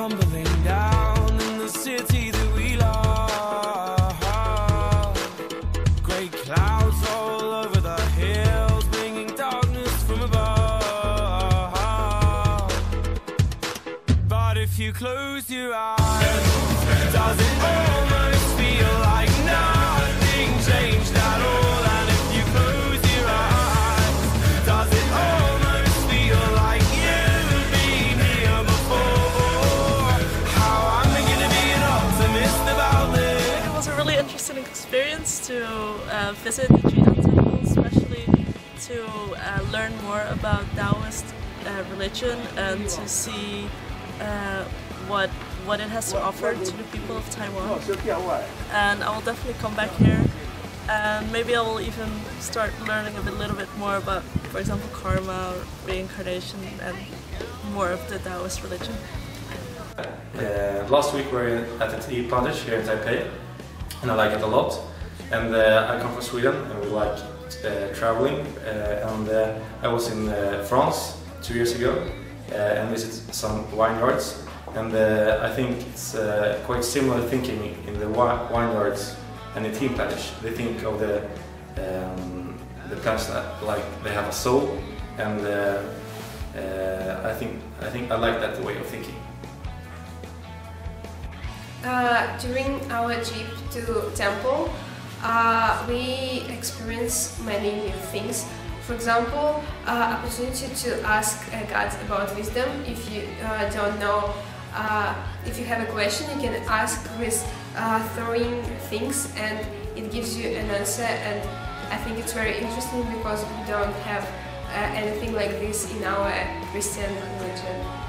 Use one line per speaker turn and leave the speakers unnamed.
tumbling down in the city that we love. Great clouds all over the hills, bringing darkness from above. But if you close your eyes, does it almost
really interesting experience to uh, visit the Zhinan Temple, especially to uh, learn more about Taoist uh, religion and to see uh, what what it has to offer to the people of Taiwan. And I will definitely come back here, and maybe I will even start learning a bit, little bit more about, for example, karma, reincarnation, and more of the Taoist religion.
Uh, last week we were at the tea plantage here in Taipei, and I like it a lot. And uh, I come from Sweden, and we like uh, traveling. Uh, and uh, I was in uh, France two years ago and visited some vineyards. And I think it's quite similar thinking in the vineyards and the tea plantage. They think of the um, the plants that like they have a soul, and I think I think I like that way of thinking.
Uh, during our trip to temple, uh, we experienced many new things. For example, uh, opportunity to ask uh, God about wisdom. If you uh, don't know, if you have a question, you can ask with throwing things, and it gives you an answer. And I think it's very interesting because we don't have anything like this in our Christian religion.